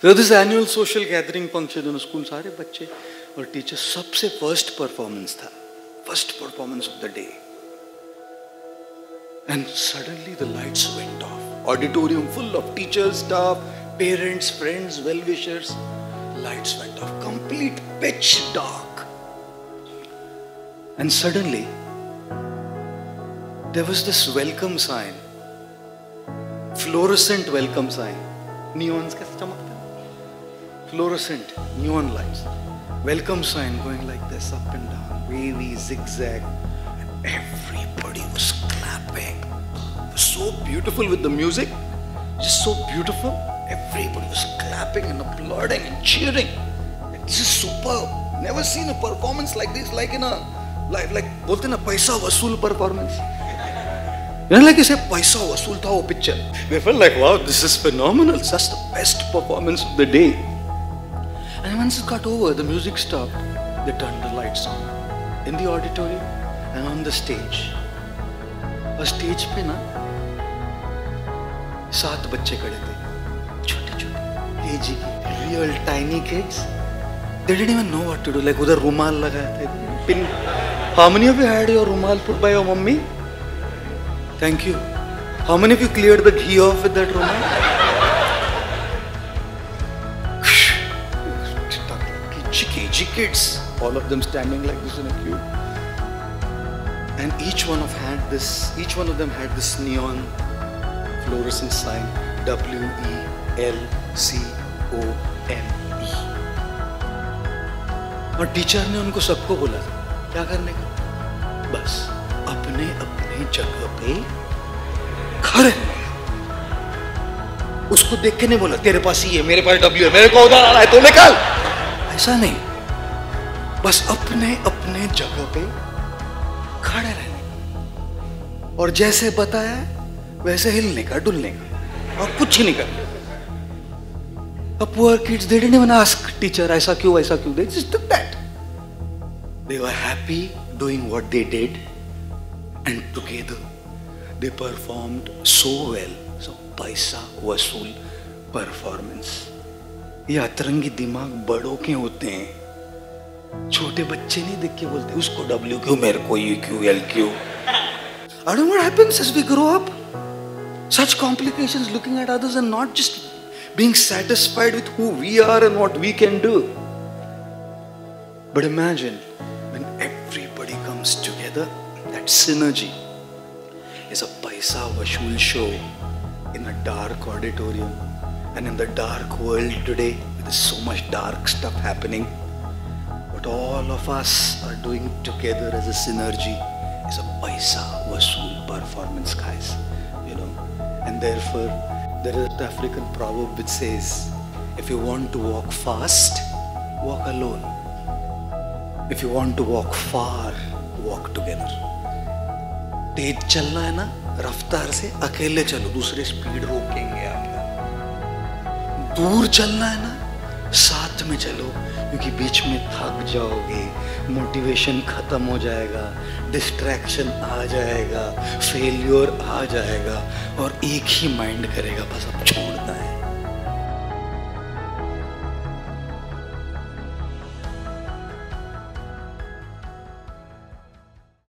So this annual social gathering function in school सारे बच्चे और टीचर सबसे फ़र्स्ट परफॉर्मेंस था first performance of the day and suddenly the lights went off auditorium full of teachers staff parents friends well wishers lights went off complete pitch dark and suddenly there was this welcome sign fluorescent welcome sign neons ka chamakta fluorescent neon lights welcome sign going like this up and down wavy zigzag and everybody was clapping it was so beautiful with the music just so beautiful everybody was clapping and applauding and cheering it's just superb never seen a performance like this like in a like like बोलते ना पैसा वसूल performance you know like you say पैसा वसूल था वो picture we felt like wow this is phenomenal such the best performance of the day and once it got over, the music stopped. They turned the lights on in the auditorium and on the stage. और stage पे ना सात बच्चे खड़े थे छोटे छोटे KG के real tiny kids they didn't even know what to do like उधर रुमाल लगाए थे pin how many of you had your rumal put by your mummy thank you how many of you cleared the ghee off with that rumal Kids, all of them standing like this in a queue. And each one of had this, each one of them had this neon fluorescent sign W E L C O M E. और teacher ने उनको सबको बोला था क्या करने का बस अपने अपने जगह पे खड़े उसको देख के नहीं बोला तेरे पास ये मेरे पास डब्ल्यू है मेरे को उधर आ रहा है तो निकाल ऐसा नहीं बस अपने अपने जगह पे खड़े रहने। और जैसे बताया, वैसे हिलने का, डुलने का, और कुछ ही नहीं करना अब poor kids they didn't even ask teacher ऐसा क्यों ऐसा क्यों? They just did that they were happy doing what they did and together they performed so well so पैसा वसूल परफॉर्मेंस ये अतरंगी दिमाग बड़ों के होते हैं छोटे बच्चे नहीं देख के बोलते, उसको डब्ल्यू क्यू, मेरे को यू क्यू एल क्यू? अरे what happens as we grow up such complication looking at others and not just being satisfied with who we are and what we can do but imagine when everybody comes together that synergy is a पैसा वशूल show in a dark auditorium and in the dark world today with so much dark stuff happening all of us are doing together as a synergy is a paisa vasool performance, guys. You know, and therefore there is an African proverb which says, if you want to walk fast, walk alone. If you want to walk far, walk together. तेज चलना है ना रफ्तार से अकेले चलो दूसरे speed रोकेंगे आपको दूर चलना है ना साथ में चलो, क्योंकि बीच में थक जाओगे मोटिवेशन खत्म हो जाएगा डिस्ट्रैक्शन आ जाएगा फेल्योर आ जाएगा, और एक ही माइंड करेगा, बस अब छोड़ना है।